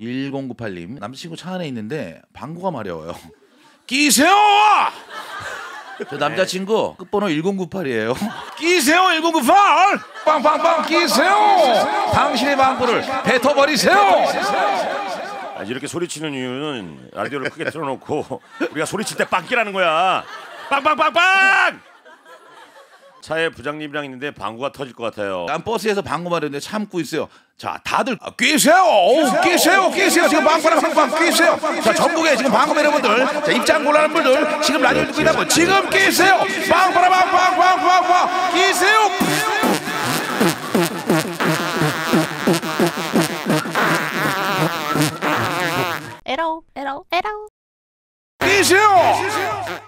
1098님 남자친구 차 안에 있는데 방구가 마려워요. 끼세요! 저 남자친구 끝번호 1098이에요. 끼세요 1098! 빵빵빵 끼세요! 당신의 방구를 뱉어버리세요! 아, 이렇게 소리치는 이유는 라디오를 크게 틀어놓고 우리가 소리칠 때 빵기라는 거야. 빵빵빵빵! 차에 부장님이랑 있는데 방구가 터질 것 같아요. 난 버스에서 방구 마려운데 참고 있어요. 자, 다들 아, 끼세요! 오, 끼세요! 끼세요! 지금 방구랑 방방 끼세요! 자, 전국에 지금 방구 매력분들, 자, 입장 곤란한 분들, 지금 라디오 듣고 분, 지금 끼세요! 빵빵빵빵빵빵빵 끼세요! 에러 에러 에러 끼세요!